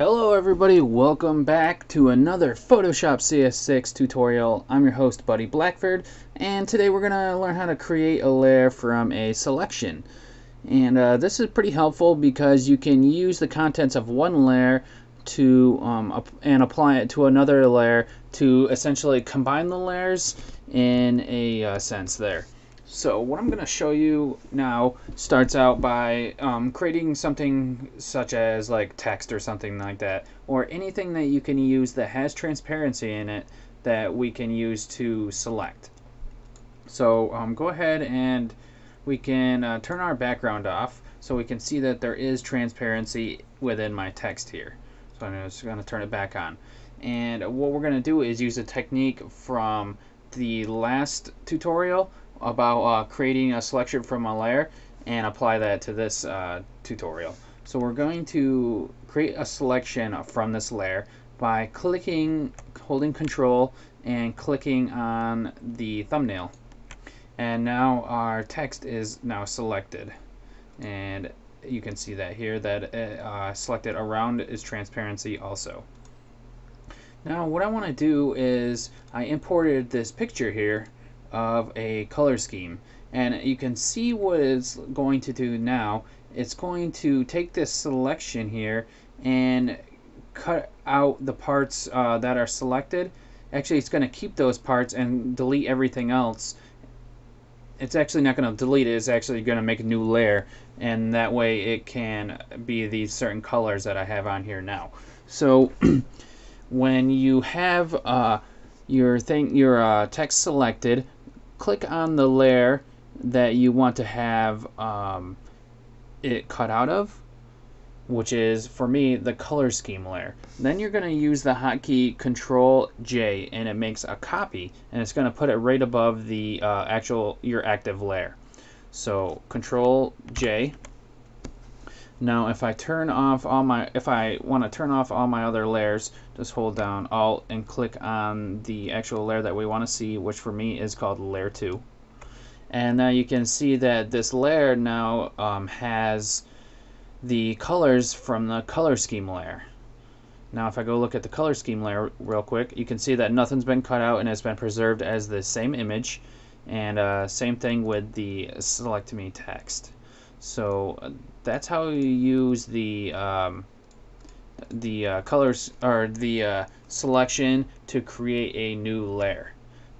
Hello everybody, welcome back to another Photoshop CS6 tutorial. I'm your host Buddy Blackford and today we're going to learn how to create a layer from a selection. And uh, this is pretty helpful because you can use the contents of one layer to um, and apply it to another layer to essentially combine the layers in a uh, sense there. So what I'm going to show you now starts out by um, creating something such as like text or something like that or anything that you can use that has transparency in it that we can use to select. So um, go ahead and we can uh, turn our background off so we can see that there is transparency within my text here. So I'm just going to turn it back on. And what we're going to do is use a technique from the last tutorial about uh, creating a selection from a layer and apply that to this uh, tutorial. So we're going to create a selection from this layer by clicking, holding control and clicking on the thumbnail. And now our text is now selected. And you can see that here that uh, selected around is transparency also. Now what I want to do is I imported this picture here of a color scheme. And you can see what it's going to do now. It's going to take this selection here and cut out the parts uh, that are selected. Actually, it's going to keep those parts and delete everything else. It's actually not going to delete it. It's actually going to make a new layer. And that way it can be these certain colors that I have on here now. So when you have uh, your thing, your uh, text selected, click on the layer that you want to have um, it cut out of which is for me the color scheme layer. Then you're going to use the hotkey control J and it makes a copy and it's going to put it right above the uh, actual your active layer. So control J now if I turn off all my, if I want to turn off all my other layers, just hold down Alt and click on the actual layer that we want to see, which for me is called layer 2. And now you can see that this layer now um, has the colors from the color scheme layer. Now if I go look at the color scheme layer real quick, you can see that nothing's been cut out and it's been preserved as the same image. And uh, same thing with the select me text. So uh, that's how you use the um, the uh, colors or the uh, selection to create a new layer.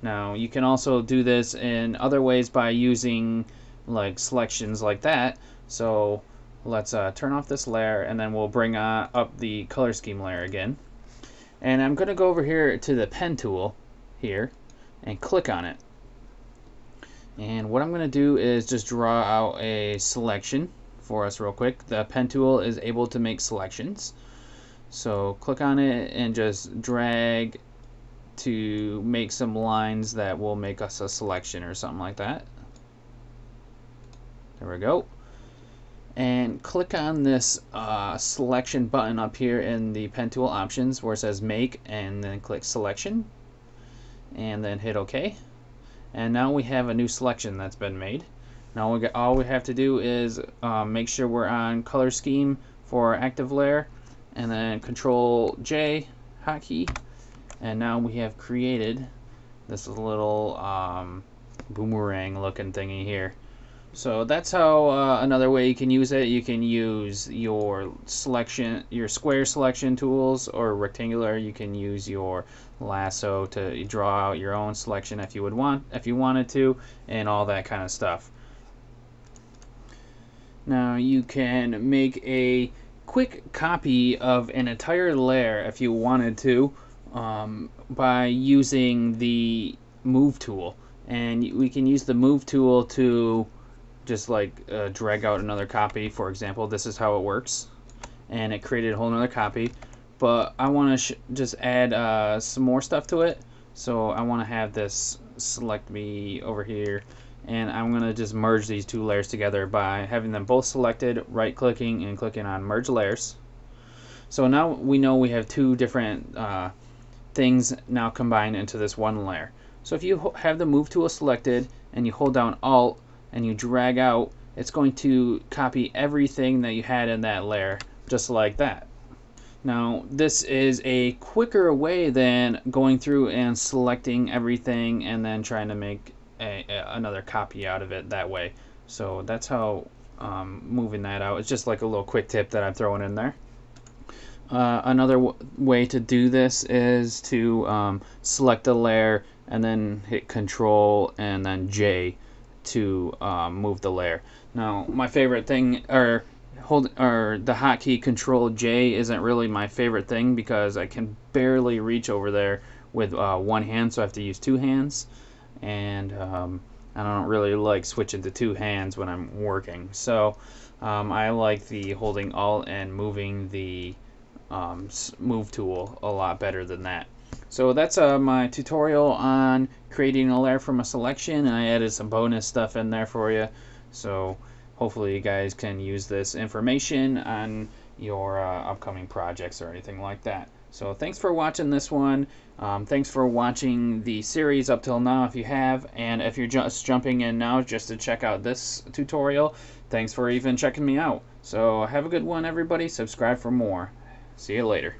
Now you can also do this in other ways by using like selections like that. So let's uh, turn off this layer and then we'll bring uh, up the color scheme layer again. And I'm going to go over here to the pen tool here and click on it. And what I'm going to do is just draw out a selection for us real quick. The pen tool is able to make selections. So click on it and just drag to make some lines that will make us a selection or something like that. There we go. And click on this uh, selection button up here in the pen tool options where it says make and then click selection and then hit OK and now we have a new selection that's been made. Now we got, all we have to do is um, make sure we're on color scheme for our active layer and then control J hotkey. And now we have created this little um, boomerang looking thingy here so that's how uh, another way you can use it. You can use your selection, your square selection tools, or rectangular. You can use your lasso to draw out your own selection if you would want, if you wanted to, and all that kind of stuff. Now you can make a quick copy of an entire layer if you wanted to um, by using the move tool, and we can use the move tool to just like uh, drag out another copy. For example this is how it works. And it created a whole another copy. But I want to just add uh, some more stuff to it. So I want to have this select me over here. And I'm going to just merge these two layers together by having them both selected right clicking and clicking on merge layers. So now we know we have two different uh, things now combined into this one layer. So if you have the move tool selected and you hold down alt and you drag out, it's going to copy everything that you had in that layer, just like that. Now, this is a quicker way than going through and selecting everything and then trying to make a, a, another copy out of it that way. So that's how um, moving that out. It's just like a little quick tip that I'm throwing in there. Uh, another way to do this is to um, select a layer and then hit Control and then J to um, move the layer. Now, my favorite thing, or hold or the hotkey Control J isn't really my favorite thing because I can barely reach over there with uh, one hand, so I have to use two hands, and um, I don't really like switching to two hands when I'm working. So um, I like the holding Alt and moving the um, move tool a lot better than that. So that's uh, my tutorial on creating a layer from a selection, and I added some bonus stuff in there for you. So hopefully you guys can use this information on your uh, upcoming projects or anything like that. So thanks for watching this one. Um, thanks for watching the series up till now if you have. And if you're just jumping in now just to check out this tutorial, thanks for even checking me out. So have a good one everybody. Subscribe for more. See you later.